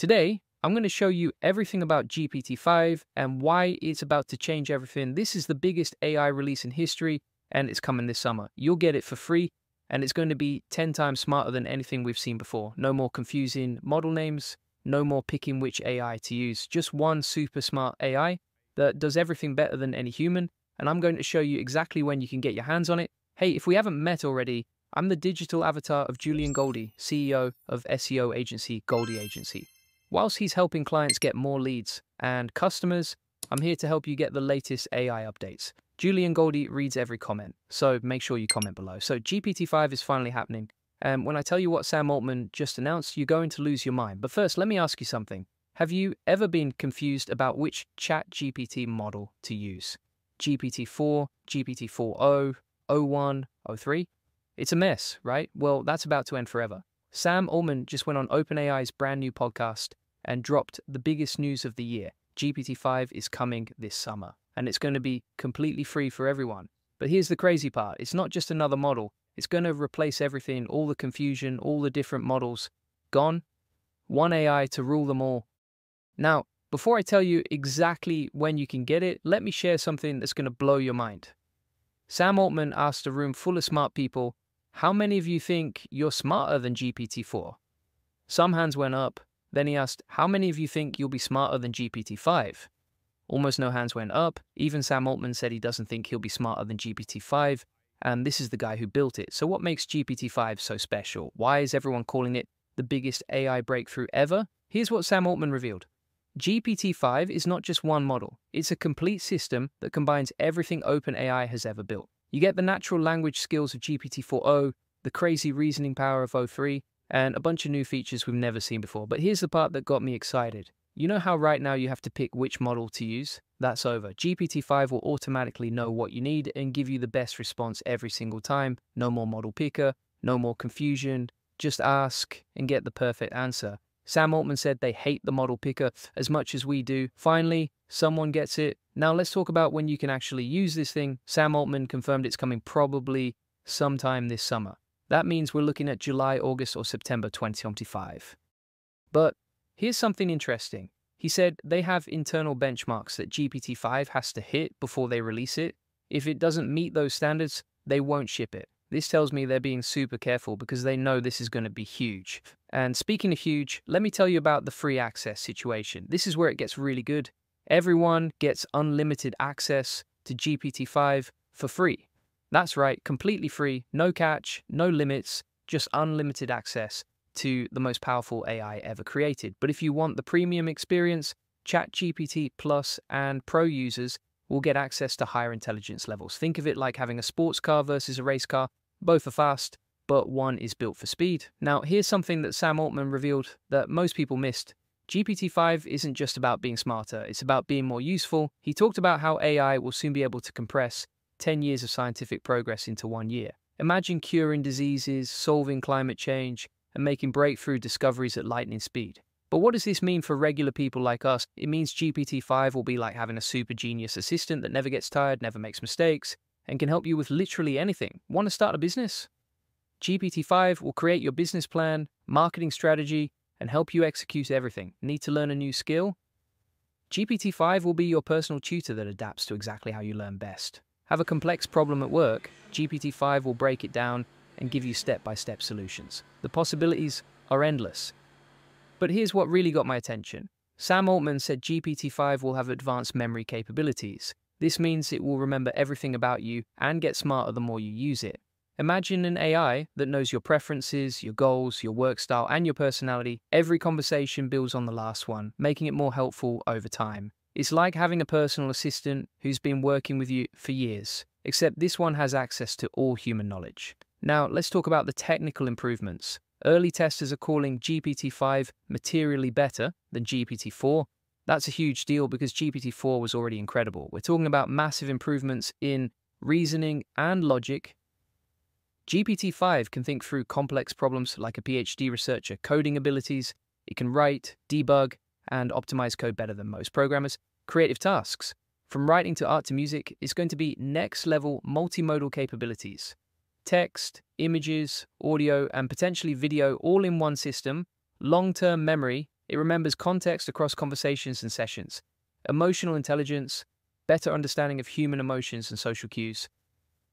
Today, I'm going to show you everything about GPT-5 and why it's about to change everything. This is the biggest AI release in history and it's coming this summer. You'll get it for free and it's going to be 10 times smarter than anything we've seen before. No more confusing model names, no more picking which AI to use. Just one super smart AI that does everything better than any human. And I'm going to show you exactly when you can get your hands on it. Hey, if we haven't met already, I'm the digital avatar of Julian Goldie, CEO of SEO agency Goldie Agency. Whilst he's helping clients get more leads and customers, I'm here to help you get the latest AI updates. Julian Goldie reads every comment, so make sure you comment below. So GPT-5 is finally happening. And when I tell you what Sam Altman just announced, you're going to lose your mind. But first, let me ask you something. Have you ever been confused about which chat GPT model to use? GPT-4, GPT-4o, O1, O3? It's a mess, right? Well, that's about to end forever. Sam Altman just went on OpenAI's brand new podcast and dropped the biggest news of the year. GPT-5 is coming this summer and it's going to be completely free for everyone. But here's the crazy part it's not just another model, it's going to replace everything, all the confusion, all the different models. Gone. One AI to rule them all. Now, before I tell you exactly when you can get it, let me share something that's going to blow your mind. Sam Altman asked a room full of smart people, How many of you think you're smarter than GPT 4? Some hands went up. Then he asked, How many of you think you'll be smarter than GPT 5? Almost no hands went up. Even Sam Altman said he doesn't think he'll be smarter than GPT-5, and this is the guy who built it. So what makes GPT-5 so special? Why is everyone calling it the biggest AI breakthrough ever? Here's what Sam Altman revealed. GPT-5 is not just one model. It's a complete system that combines everything OpenAI has ever built. You get the natural language skills of GPT-4o, the crazy reasoning power of O3, and a bunch of new features we've never seen before. But here's the part that got me excited. You know how right now you have to pick which model to use? That's over. GPT-5 will automatically know what you need and give you the best response every single time. No more model picker, no more confusion. Just ask and get the perfect answer. Sam Altman said they hate the model picker as much as we do. Finally, someone gets it. Now let's talk about when you can actually use this thing. Sam Altman confirmed it's coming probably sometime this summer. That means we're looking at July, August, or September 2025. But Here's something interesting. He said they have internal benchmarks that GPT-5 has to hit before they release it. If it doesn't meet those standards, they won't ship it. This tells me they're being super careful because they know this is going to be huge. And speaking of huge, let me tell you about the free access situation. This is where it gets really good. Everyone gets unlimited access to GPT-5 for free. That's right, completely free, no catch, no limits, just unlimited access to the most powerful AI ever created. But if you want the premium experience, ChatGPT Plus and Pro users will get access to higher intelligence levels. Think of it like having a sports car versus a race car. Both are fast, but one is built for speed. Now, here's something that Sam Altman revealed that most people missed. GPT-5 isn't just about being smarter, it's about being more useful. He talked about how AI will soon be able to compress 10 years of scientific progress into one year. Imagine curing diseases, solving climate change, and making breakthrough discoveries at lightning speed. But what does this mean for regular people like us? It means GPT-5 will be like having a super genius assistant that never gets tired, never makes mistakes, and can help you with literally anything. Want to start a business? GPT-5 will create your business plan, marketing strategy, and help you execute everything. Need to learn a new skill? GPT-5 will be your personal tutor that adapts to exactly how you learn best. Have a complex problem at work? GPT-5 will break it down and give you step by step solutions. The possibilities are endless. But here's what really got my attention. Sam Altman said GPT 5 will have advanced memory capabilities. This means it will remember everything about you and get smarter the more you use it. Imagine an AI that knows your preferences, your goals, your work style, and your personality. Every conversation builds on the last one, making it more helpful over time. It's like having a personal assistant who's been working with you for years, except this one has access to all human knowledge. Now, let's talk about the technical improvements. Early testers are calling GPT-5 materially better than GPT-4. That's a huge deal because GPT-4 was already incredible. We're talking about massive improvements in reasoning and logic. GPT-5 can think through complex problems like a PhD researcher, coding abilities. It can write, debug, and optimize code better than most programmers. Creative tasks. From writing to art to music, it's going to be next level multimodal capabilities text, images, audio, and potentially video all in one system, long term memory It remembers context across conversations and sessions, emotional intelligence, better understanding of human emotions and social cues.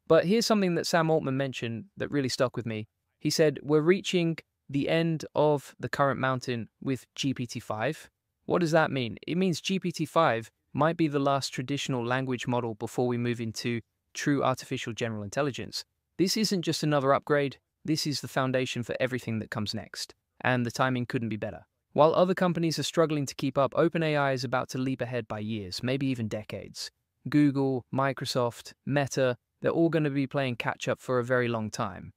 But here's something that Sam Altman mentioned that really stuck with me. He said, We're reaching the end of the current mountain with GPT 5. What does that mean? It means GPT 5 might be the last traditional language model before we move into true artificial general intelligence. This isn't just another upgrade, this is the foundation for everything that comes next. And the timing couldn't be better. While other companies are struggling to keep up, OpenAI is about to leap ahead by years, maybe even decades. Google, Microsoft, Meta, they're all going to be playing catch up for a very long time.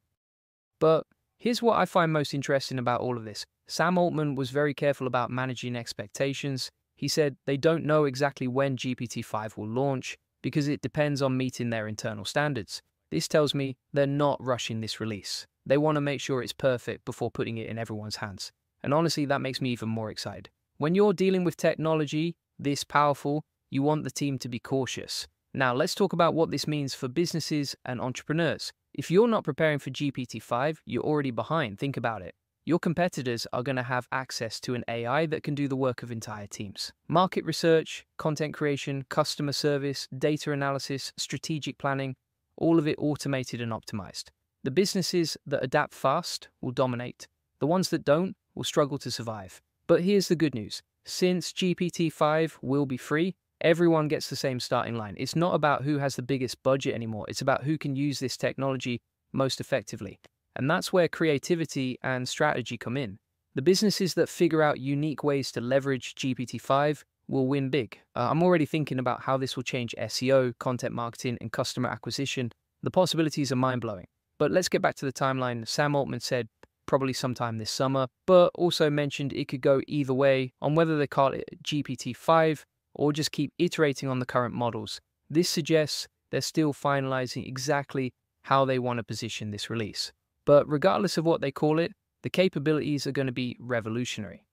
But here's what I find most interesting about all of this Sam Altman was very careful about managing expectations. He said they don't know exactly when GPT 5 will launch because it depends on meeting their internal standards. This tells me they're not rushing this release. They want to make sure it's perfect before putting it in everyone's hands. And honestly, that makes me even more excited. When you're dealing with technology this powerful, you want the team to be cautious. Now, let's talk about what this means for businesses and entrepreneurs. If you're not preparing for GPT 5, you're already behind. Think about it. Your competitors are going to have access to an AI that can do the work of entire teams. Market research, content creation, customer service, data analysis, strategic planning, all of it automated and optimized. The businesses that adapt fast will dominate. The ones that don't will struggle to survive. But here's the good news. Since GPT-5 will be free, everyone gets the same starting line. It's not about who has the biggest budget anymore. It's about who can use this technology most effectively. And that's where creativity and strategy come in. The businesses that figure out unique ways to leverage GPT-5 will win big. Uh, I'm already thinking about how this will change SEO, content marketing, and customer acquisition. The possibilities are mind-blowing. But let's get back to the timeline. Sam Altman said probably sometime this summer, but also mentioned it could go either way on whether they call it GPT-5 or just keep iterating on the current models. This suggests they're still finalizing exactly how they want to position this release. But regardless of what they call it, the capabilities are going to be revolutionary.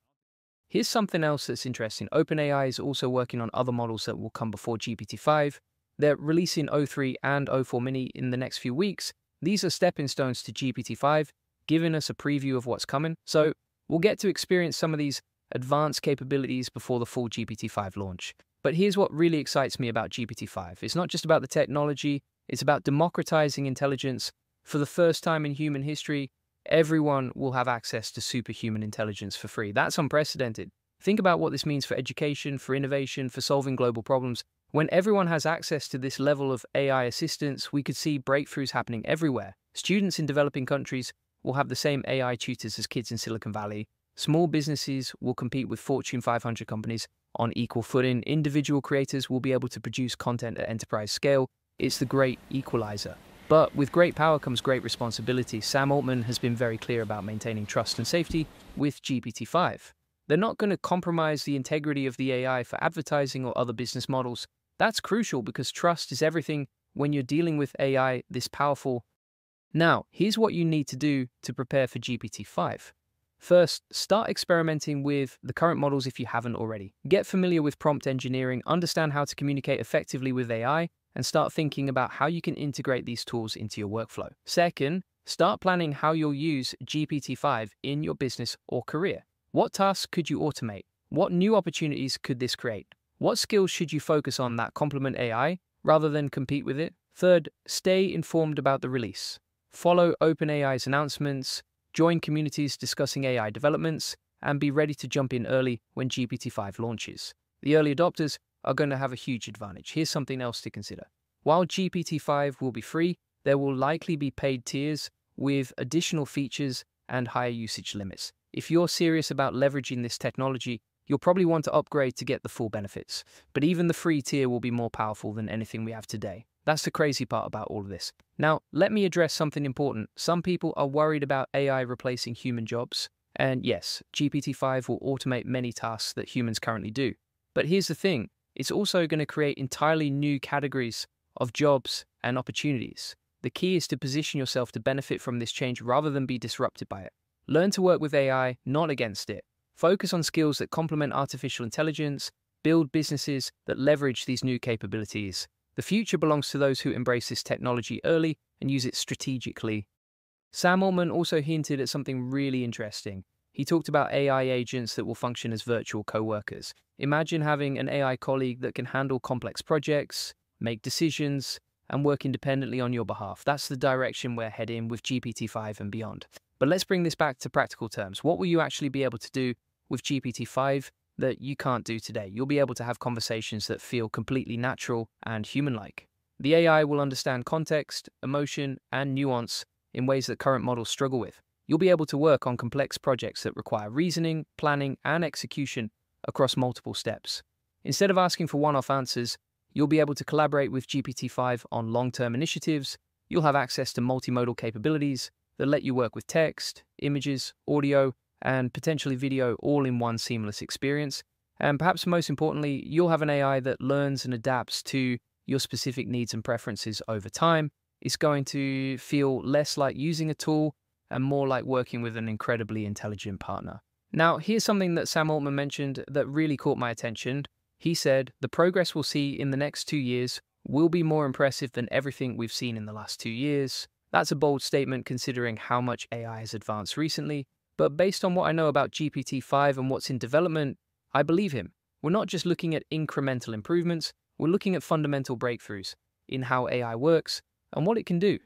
Here's something else that's interesting. OpenAI is also working on other models that will come before GPT-5. They're releasing O3 and O4 Mini in the next few weeks. These are stepping stones to GPT-5, giving us a preview of what's coming. So we'll get to experience some of these advanced capabilities before the full GPT-5 launch. But here's what really excites me about GPT-5. It's not just about the technology, it's about democratizing intelligence for the first time in human history, everyone will have access to superhuman intelligence for free. That's unprecedented. Think about what this means for education, for innovation, for solving global problems. When everyone has access to this level of AI assistance, we could see breakthroughs happening everywhere. Students in developing countries will have the same AI tutors as kids in Silicon Valley. Small businesses will compete with Fortune 500 companies on equal footing. Individual creators will be able to produce content at enterprise scale. It's the great equalizer. But with great power comes great responsibility. Sam Altman has been very clear about maintaining trust and safety with GPT-5. They're not going to compromise the integrity of the AI for advertising or other business models. That's crucial because trust is everything when you're dealing with AI this powerful. Now, here's what you need to do to prepare for GPT-5. First, start experimenting with the current models if you haven't already. Get familiar with prompt engineering, understand how to communicate effectively with AI, and start thinking about how you can integrate these tools into your workflow. Second, start planning how you'll use GPT-5 in your business or career. What tasks could you automate? What new opportunities could this create? What skills should you focus on that complement AI rather than compete with it? Third, stay informed about the release. Follow OpenAI's announcements, join communities discussing AI developments, and be ready to jump in early when GPT-5 launches. The early adopters are going to have a huge advantage. Here's something else to consider. While GPT-5 will be free, there will likely be paid tiers with additional features and higher usage limits. If you're serious about leveraging this technology, you'll probably want to upgrade to get the full benefits. But even the free tier will be more powerful than anything we have today. That's the crazy part about all of this. Now, let me address something important. Some people are worried about AI replacing human jobs. And yes, GPT-5 will automate many tasks that humans currently do. But here's the thing, it's also going to create entirely new categories of jobs and opportunities. The key is to position yourself to benefit from this change rather than be disrupted by it. Learn to work with AI, not against it. Focus on skills that complement artificial intelligence, build businesses that leverage these new capabilities. The future belongs to those who embrace this technology early and use it strategically. Sam Altman also hinted at something really interesting. He talked about AI agents that will function as virtual co-workers. Imagine having an AI colleague that can handle complex projects, make decisions, and work independently on your behalf. That's the direction we're heading with GPT-5 and beyond. But let's bring this back to practical terms. What will you actually be able to do with GPT-5 that you can't do today? You'll be able to have conversations that feel completely natural and human-like. The AI will understand context, emotion, and nuance in ways that current models struggle with. You'll be able to work on complex projects that require reasoning, planning, and execution across multiple steps. Instead of asking for one-off answers, you'll be able to collaborate with GPT-5 on long-term initiatives, you'll have access to multimodal capabilities that let you work with text, images, audio, and potentially video all in one seamless experience. And perhaps most importantly, you'll have an AI that learns and adapts to your specific needs and preferences over time. It's going to feel less like using a tool and more like working with an incredibly intelligent partner. Now, here's something that Sam Altman mentioned that really caught my attention. He said, The progress we'll see in the next two years will be more impressive than everything we've seen in the last two years. That's a bold statement considering how much AI has advanced recently, but based on what I know about GPT 5 and what's in development, I believe him. We're not just looking at incremental improvements, we're looking at fundamental breakthroughs in how AI works and what it can do.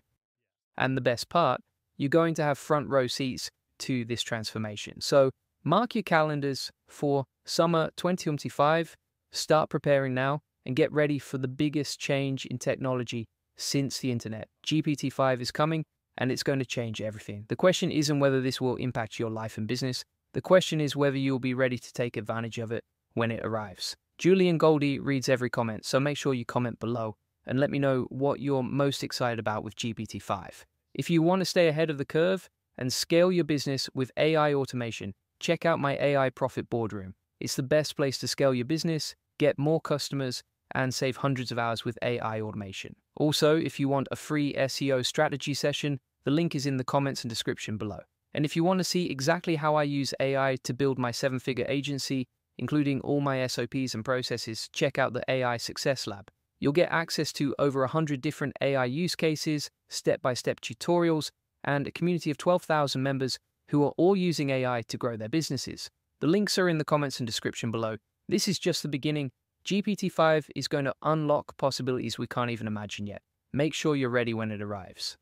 And the best part, you're going to have front row seats to this transformation. So mark your calendars for summer 2025, start preparing now, and get ready for the biggest change in technology since the internet. GPT 5 is coming and it's going to change everything. The question isn't whether this will impact your life and business, the question is whether you'll be ready to take advantage of it when it arrives. Julian Goldie reads every comment, so make sure you comment below and let me know what you're most excited about with GPT-5. If you want to stay ahead of the curve and scale your business with AI automation, check out my AI Profit Boardroom. It's the best place to scale your business, get more customers, and save hundreds of hours with AI automation. Also, if you want a free SEO strategy session, the link is in the comments and description below. And if you want to see exactly how I use AI to build my seven figure agency, including all my SOPs and processes, check out the AI Success Lab. You'll get access to over 100 different AI use cases, step by step tutorials, and a community of 12,000 members who are all using AI to grow their businesses. The links are in the comments and description below. This is just the beginning. GPT 5 is going to unlock possibilities we can't even imagine yet. Make sure you're ready when it arrives.